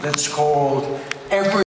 that's called Every